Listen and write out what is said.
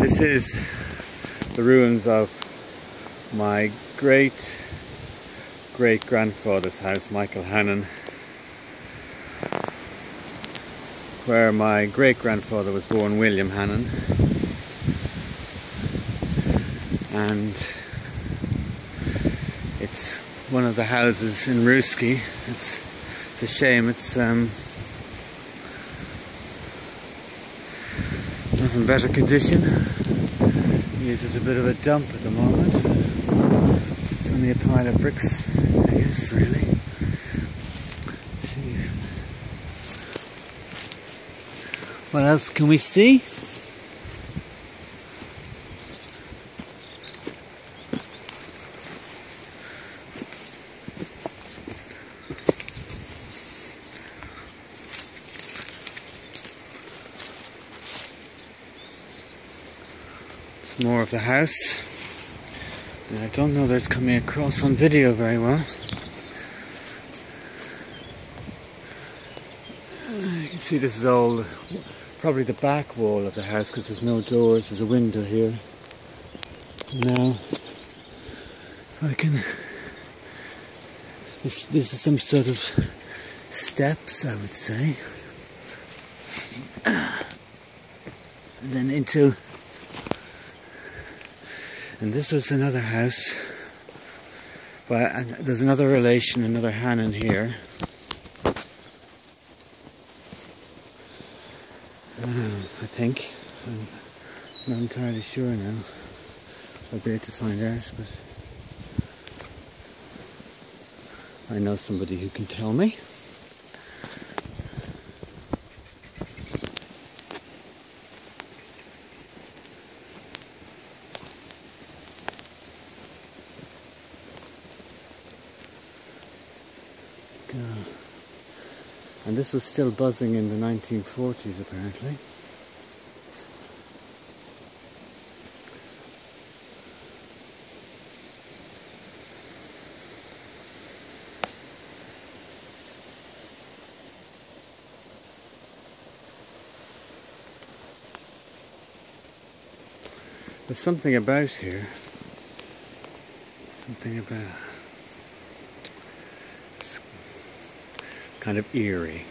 This is the ruins of my great great grandfather's house, Michael Hannon, where my great grandfather was born, William Hannon. And it's one of the houses in Rooskey. It's, it's a shame, it's um, in better condition. Used as a bit of a dump at the moment. It's only a pile of bricks, I guess, really. What else can we see? More of the house. And I don't know that it's coming across on video very well. You can see this is all probably the back wall of the house because there's no doors, there's a window here. Now, I can. This, this is some sort of steps, I would say. And then into and this is another house. But there's another relation, another Hannon here. Uh, I think. I'm not entirely sure now. I'll be able to find out, but I know somebody who can tell me. And this was still buzzing in the 1940s apparently. There's something about here. Something about kind of eerie.